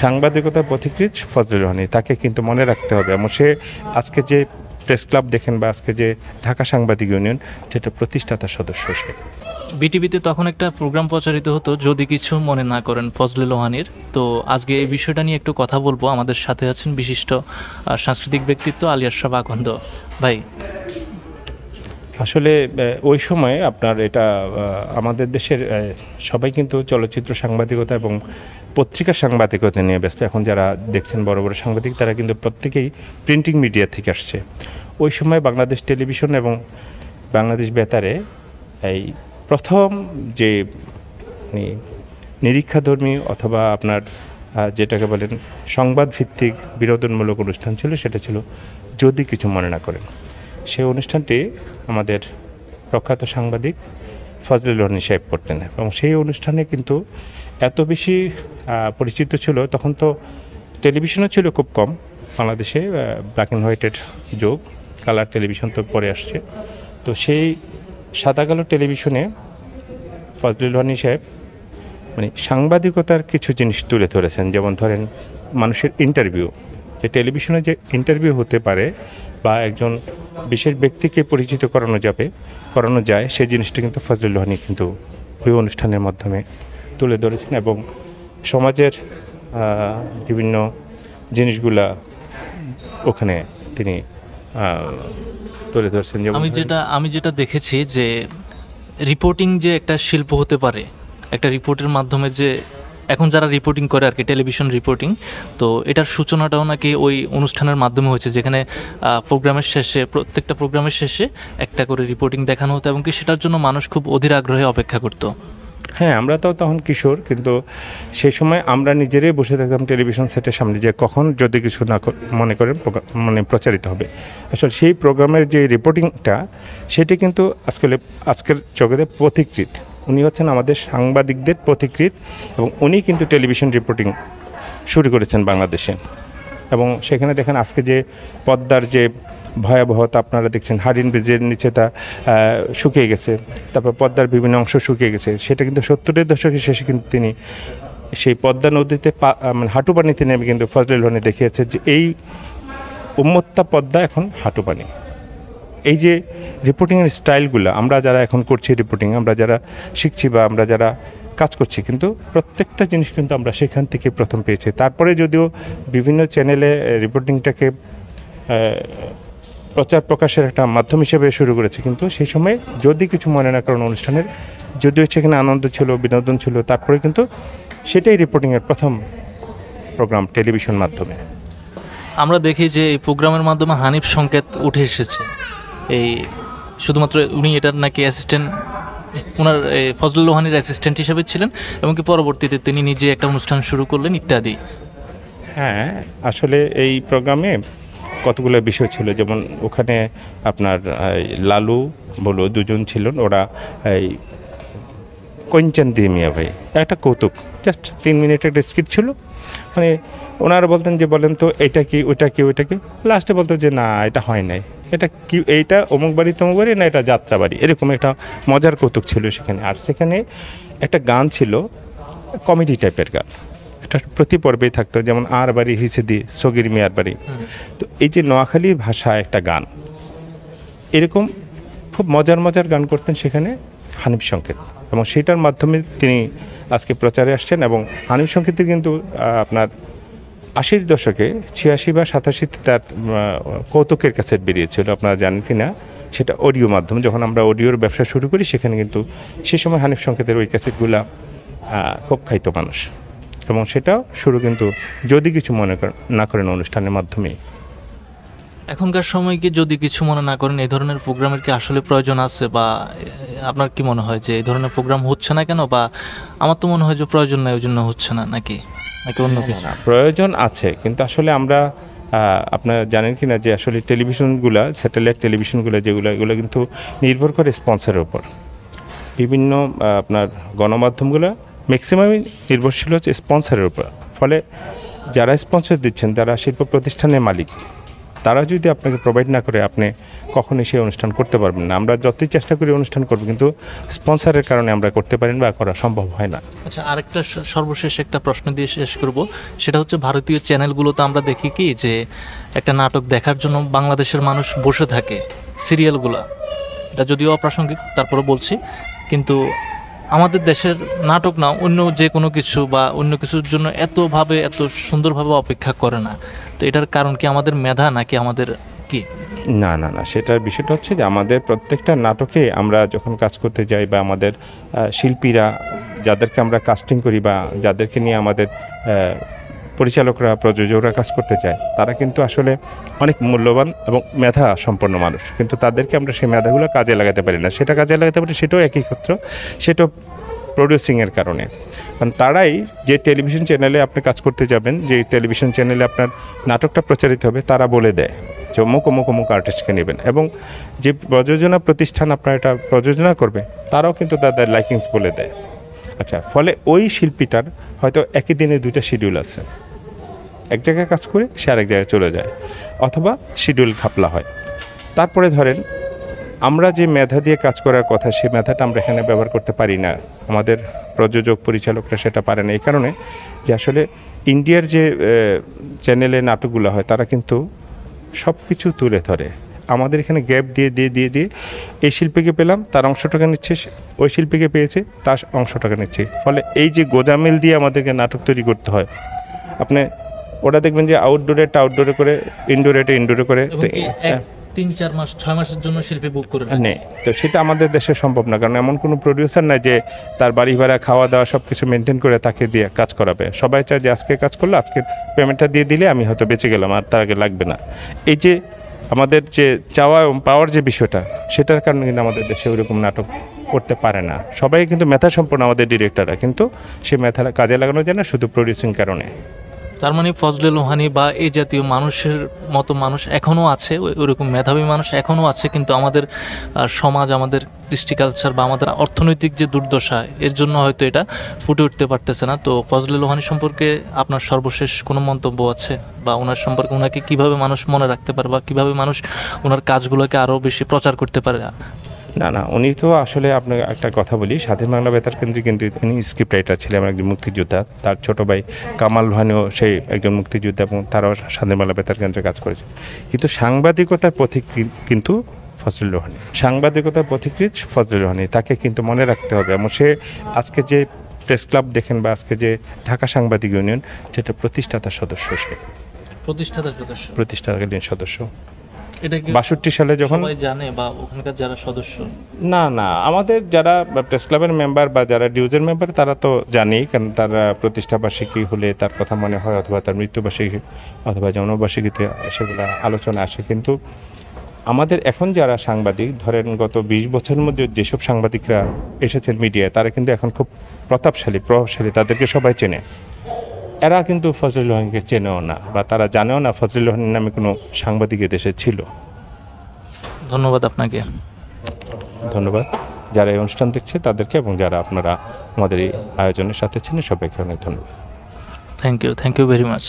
সাংবাদিকতার পথিকৃৎ ফজলুর রহমানি তাকে কিন্তু মনে রাখতে হবে। এবং সে আজকে যে প্রেস ক্লাব দেখেন বা আজকে যে ঢাকা সাংবাদিক ইউনিয়ন, সেটা প্রতিষ্ঠাতা সদস্য সে। বিটিভিতে তখন একটা প্রোগ্রাম প্রচারিত হতো, যদি কিছু মনে না করেন ফজলে লোহানির তো আজকে এই বিষয়টা নিয়ে একটু কথা বলব। আমাদের সাথে আছেন বিশিষ্ট সাংস্কৃতিক ব্যক্তিত্ব আলিয়াস শাহ আকন্দ। ভাই আসলে ওই সময়ে আপনার এটা আমাদের দেশের সবাই কিন্তু চলচ্চিত্র সাংবাদিকতা এবং পত্রিকা সাংবাদিকতা নিয়ে ব্যস্ত। এখন যারা দেখছেন বড় বড় সাংবাদিক, তারা কিন্তু প্রত্যেকেই প্রিন্টিং মিডিয়া থেকে আসছে। ওই সময় বাংলাদেশ টেলিভিশন এবং বাংলাদেশ বেতারে এই প্রথম যে মানে নিরীক্ষাধর্মী অথবা আপনার যেটাকে বলেন সংবাদ ভিত্তিক বিনোদনমূলক অনুষ্ঠান ছিল, সেটা ছিল যদি কিছু মনে না করেন। সেই অনুষ্ঠানটি আমাদের প্রখ্যাত সাংবাদিক ফজলুল রহমান সাহেব করতেন। এবং সেই অনুষ্ঠানে কিন্তু এত বেশি পরিচিত ছিল, তখন তো টেলিভিশনও ছিল খুব কম বাংলাদেশে ব্ল্যাক অ্যান্ড হোয়াইটের যুগ কালার টেলিভিশন তো পরে আসছে। তো সেই সাদা কালো টেলিভিশনে ফজলুল রহমান সাহেব মানে সাংবাদিকতার কিছু জিনিস তুলে ধরেছেন। যেমন ধরেন, মানুষের ইন্টারভিউ যে টেলিভিশনে যে ইন্টারভিউ হতে পারে বা একজন বিশেষ ব্যক্তিকে পরিচিত করানো যাবে করানো যায় সেই জিনিসটা কিন্তু ফজলুল রহমানি কিন্তু ওই অনুষ্ঠানের মাধ্যমে তুলে ধরেছেন এবং সমাজের বিভিন্ন জিনিসগুলা ওখানে তিনি তুলে ধরছেন। আমি যেটা আমি যেটা দেখেছি যে রিপোর্টিং যে একটা শিল্প হতে পারে একটা রিপোর্টের মাধ্যমে যে এখন যারা রিপোর্টিং করে আর কি টেলিভিশন রিপোর্টিং তো এটার সূচনাটাও নাকি ওই অনুষ্ঠানের মাধ্যমে হয়েছে, যেখানে প্রোগ্রামের শেষে, প্রত্যেকটা প্রোগ্রামের শেষে একটা করে রিপোর্টিং দেখানো হতো এবং কি সেটার জন্য মানুষ খুব অধীর আগ্রহে অপেক্ষা করতো। হ্যাঁ আমরা তো তখন কিশোর, কিন্তু সেই সময় আমরা নিজেরাই বসে থাকতাম টেলিভিশন সেটের সামনে যে কখন যদি কিছু না মনে করেন মানে প্রচারিত হবে। আসলে সেই প্রোগ্রামের যে রিপোর্টিংটা সেটি কিন্তু আজকাল, আজকের জগতে পথিকৃত উনি হচ্ছেন আমাদের সাংবাদিকদের পথিকৃত এবং উনি কিন্তু টেলিভিশন রিপোর্টিং শুরু করেছেন বাংলাদেশে। এবং সেখানে দেখেন আজকে যে পদ্মার যে ভয়াবহতা, আপনারা দেখছেন হারিন ব্রিজের নিচে তা শুকিয়ে গেছে, তারপর পদ্মার বিভিন্ন অংশ শুকিয়ে গেছে। সেটা কিন্তু সত্তরের দশকের শেষে কিন্তু তিনি সেই পদ্মা নদীতে পা মানে হাঁটু পানিতে নেমে কিন্তু ফজলুল হনে দেখিয়েছে যে এই উন্মত্তা পদ্মা এখন হাঁটু পানি এই যে রিপোর্টিংয়ের স্টাইলগুলো আমরা যারা এখন করছি রিপোর্টিং আমরা যারা শিখছি বা আমরা যারা কাজ করছি, কিন্তু প্রত্যেকটা জিনিস কিন্তু আমরা সেখান থেকে প্রথম পেয়েছি। তারপরে যদিও বিভিন্ন চ্যানেলে রিপোর্টিংটাকে প্রচার প্রকাশের একটা মাধ্যম হিসেবে শুরু করেছে, কিন্তু সেই সময় যদি কিছু মনে না করেন অনুষ্ঠানের, যদিও সেখানে আনন্দ ছিল, বিনোদন ছিল, তারপরে কিন্তু সেটাই রিপোর্টিংয়ের প্রথম প্রোগ্রাম টেলিভিশন মাধ্যমে। আমরা দেখি যে এই প্রোগ্রামের মাধ্যমে হানিফ সংকেত উঠে এসেছে। এই শুধুমাত্র উনি এটার নাকি অ্যাসিস্ট্যান্ট ওনার ফজলুল লোহানির অ্যাসিস্ট্যান্ট হিসেবে ছিলেন এবং কি পরবর্তীতে তিনি নিজে একটা অনুষ্ঠান শুরু করলেন ইত্যাদি। হ্যাঁ আসলে এই প্রোগ্রামে কতগুলো বিষয় ছিল, যেমন ওখানে আপনার লালু বলো দুজন ছিলেন, ওরা এই কঞ্চন দিয়ে মিয়া ভাই। একটা কৌতুক। জাস্ট তিন মিনিটের একটা স্কিট ছিল। মানে ওনারা বলতেন যে বলেন তো এটা কি ওটা কি ওইটা কি? লাস্টে বলতো যে না এটা হয় নাই। এটা কি এইটা অমুক বাড়ি তমুক বাড়ি না এটা যাত্রা বাড়ি? এরকম একটা মজার কৌতুক ছিল সেখানে। আর সেখানে একটা গান ছিল কমেডি টাইপের গান। এটা প্রতি পর্বেই থাকতো যেমন আর বাড়ি হিসে দি সগির মিয়ার বাড়ি। তো এই যে নোয়াখালী ভাষা একটা গান এরকম খুব মজার মজার গান করতেন সেখানে হানিফ সংকেত। এবং সেটার মাধ্যমে তিনি আজকে প্রচারে আসছেন এবং সংকেতে কিন্তু আপনার আশির দশকে ছিয়াশি বা সাতাশিতে তার কৌতুকের ক্যাসেট বেরিয়েছিল। আপনারা জানেন কি না সেটা অডিও মাধ্যম যখন আমরা অডিওর ব্যবসা শুরু করি, সেখানে কিন্তু সে সময় হানিফ সংকেতের ওই ক্যাসেটগুলা খুব খাইতো মানুষ। এবং সেটাও শুরু কিন্তু যদি কিছু মনে না করেন অনুষ্ঠানের মাধ্যমেই এখনকার সময় কি যদি কিছু মনে না করেন এই ধরনের প্রোগ্রামের কি আসলে প্রয়োজন আছে? বা আপনার কি মনে হয় যে এই ধরনের প্রোগ্রাম হচ্ছে না কেন? বা আমার তো মনে হয় যে প্রয়োজন নাই ওই জন্য হচ্ছে না নাকি? নাকি অন্য কিছু? প্রয়োজন আছে কিন্তু আসলে আমরা আপনারা জানেন কি না যে আসলে টেলিভিশনগুলো স্যাটেলাইট টেলিভিশনগুলো যেগুলো এগুলো কিন্তু নির্ভর করে স্পন্সরের উপর। বিভিন্ন আপনার গণমাধ্যমগুলো ম্যাক্সিমামই নির্ভরশীল হচ্ছে স্পন্সরের উপর। ফলে যারা স্পন্সর দিচ্ছেন তারা শিল্প প্রতিষ্ঠানের মালিক তারা যদি আপনাকে প্রোভাইড না করে, আপনি কখনোই সেই অনুষ্ঠান করতে পারবেন না। আমরা যতই চেষ্টা করি অনুষ্ঠান করব, কিন্তু স্পন্সরের কারণে আমরা করতে পারি না বা করা সম্ভব হয় না। আচ্ছা আরেকটা সর্বশেষ একটা প্রশ্ন দিয়ে শেষ করব। সেটা হচ্ছে ভারতীয় চ্যানেলগুলোতে আমরা দেখি কি, যে একটা নাটক দেখার জন্য বাংলাদেশের মানুষ বসে থাকে সিরিয়ালগুলো এটা যদিও অপ্রাসঙ্গিক তারপরে বলছি। কিন্তু আমাদের দেশের নাটক না অন্য যে কোনো কিছু বা অন্য কিছুর জন্য এতভাবে, এত সুন্দরভাবে অপেক্ষা করে না। তো এটার কারণ কি আমাদের মেধা নাকি আমাদের কি? না না না, সেটার বিষয়টা হচ্ছে যে আমাদের প্রত্যেকটা নাটকে আমরা যখন কাজ করতে যাই বা আমাদের শিল্পীরা যাদেরকে আমরা কাস্টিং করি বা যাদেরকে নিয়ে আমাদের পরিচালকরা, প্রযোজকরা কাজ করতে চায়, তারা কিন্তু আসলে অনেক মূল্যবান এবং মেধা সম্পন্ন মানুষ। কিন্তু তাদেরকে আমরা সেই মেধাগুলো কাজে লাগাতে পারি না। সেটা কাজে লাগাতে পারি, সেটাও একই ক্ষেত্র, সেটাও প্রডিউসিংয়ের কারণে। কারণ তারাই যে টেলিভিশন চ্যানেলে আপনি কাজ করতে যাবেন, যে টেলিভিশন চ্যানেলে আপনার নাটকটা প্রচারিত হবে, তারা বলে দেয় যে অমুক অমুক অমুক আর্টিস্টকে নেবেন। এবং যে প্রযোজনা প্রতিষ্ঠান আপনার এটা প্রযোজনা করবে, তারাও কিন্তু তাদের লাইকিংস বলে দেয়। আচ্ছা ফলে ওই শিল্পীটার হয়তো একই দিনে দুইটা শিডিউল আছে। এক জায়গায় কাজ করে সে আরেক জায়গায় চলে যায়, অথবা শিডিউল খাপলা হয়। তারপরে ধরেন, আমরা যে মেধা দিয়ে কাজ করার কথা সেই মেধাটা আমরা এখানে ব্যবহার করতে পারি না। আমাদের প্রযোজক, পরিচালকরা সেটা পারে না। এই কারণে যে আসলে ইন্ডিয়ার যে চ্যানেলে নাটকগুলো হয়, তারা কিন্তু সব কিছু তুলে ধরে। আমাদের এখানে গ্যাপ দিয়ে দিয়ে দিয়ে দিয়ে এই শিল্পীকে পেলাম, তার অংশটাকে নিচ্ছে ওই শিল্পীকে পেয়েছে, তার অংশটাকে নিচ্ছে। ফলে এই যে গোজামিল দিয়ে আমাদেরকে নাটক তৈরি করতে হয়, আপনি ওটা দেখবেন যে আউটডোরেটা আউটডোরে করে ইনডোরেটা ইনডোরে করে। এক তিন চার মাস ছয় মাসের জন্য শিল্পী বুক করে। নেই। তো সেটা আমাদের দেশে সম্ভব না। কারণ এমন কোনো প্রডিউসার নাই যে তার বাড়ি ভাড়া খাওয়া দাওয়া সব কিছু মেনটেন করে তাকে দিয়ে কাজ করাবে। সবাই চায় যে আজকে কাজ করল আজকে পেমেন্টটা দিয়ে দিলে আমি হয়তো বেঁচে গেলাম আর তার আগে লাগবে না। এই যে আমাদের যে চাওয়া এবং পাওয়ার যে বিষয়টা সেটার কারণে কিন্তু আমাদের দেশে ওইরকম নাটক করতে পারে না। সবাই কিন্তু মেধা সম্পন্ন আমাদের ডিরেক্টররা কিন্তু সে মেধা কাজে লাগানো যায় না শুধু প্রডিউসিং কারণে। তার মানে ফজলে লোহানি বা এই জাতীয় মানুষের মতো মানুষ এখনও আছে ওইরকম মেধাবী মানুষ এখনও আছে, কিন্তু আমাদের সমাজ, আমাদের কৃষ্টি কালচার বা আমাদের অর্থনৈতিক যে দুর্দশা, এর জন্য হয়তো এটা ফুটে উঠতে পারতেছে না। তো ফজলে লোহানি সম্পর্কে আপনার সর্বশেষ কোনো মন্তব্য আছে? বা ওনার সম্পর্কে ওনাকে কীভাবে মানুষ মনে রাখতে পারে বা কীভাবে মানুষ ওনার কাজগুলোকে আরও বেশি প্রচার করতে পারে? না না উনি তো আসলে আপনাকে একটা কথা বলি। স্বাধীন বাংলা বেতার কেন্দ্রে কিন্তু উনি স্ক্রিপ্ট রাইটার ছিলেন একজন মুক্তিযোদ্ধা। তার ছোট ভাই কামাল ভানিও সেই একজন মুক্তিযোদ্ধা এবং তারাও স্বাধীন বাংলা বেতার কেন্দ্রে কাজ করেছে কিন্তু সাংবাদিকতার পথিক কিন্তু ফজলুর রহমানি সাংবাদিকতার পথিকৃত ফজলুর রহমানি তাকে কিন্তু মনে রাখতে হবে। এবং সে আজকে যে প্রেস ক্লাব দেখেন বা আজকে যে ঢাকা সাংবাদিক ইউনিয়ন সেটা প্রতিষ্ঠাতা সদস্য সে। প্রতিষ্ঠাতা সদস্য। প্রতিষ্ঠাকালীন সদস্য। বাষট্টি সালে যখন জানে বা ওখানকার যারা সদস্য। না না আমাদের যারা প্রেস ক্লাবের মেম্বার বা যারা ডিউজের মেম্বার তারা তো জানেই কারণ তারা প্রতিষ্ঠাবার্ষিকী হলে তার কথা মনে হয় অথবা তার মৃত্যুবার্ষিকী অথবা জন্মবার্ষিকীতে সেগুলো আলোচনা আসে। কিন্তু আমাদের এখন যারা সাংবাদিক ধরেন গত বিশ বছরের মধ্যে যেসব সাংবাদিকরা এসেছেন মিডিয়ায় তারা কিন্তু এখন খুব প্রতাপশালী প্রভাবশালী তাদেরকে সবাই চেনে। এরা কিন্তু ফজলুল রহমানকে চেনেও না বা তারা জানেও না ফজলুল রহমান নামে কোনো সাংবাদিক দেশে ছিল। ধন্যবাদ আপনাকে। ধন্যবাদ। যারা এই অনুষ্ঠান দেখছে তাদেরকে এবং যারা আপনারা আমাদের এই আয়োজনের সাথে ছিলেন সবাইকে অনেক ধন্যবাদ। Thank you thank you very much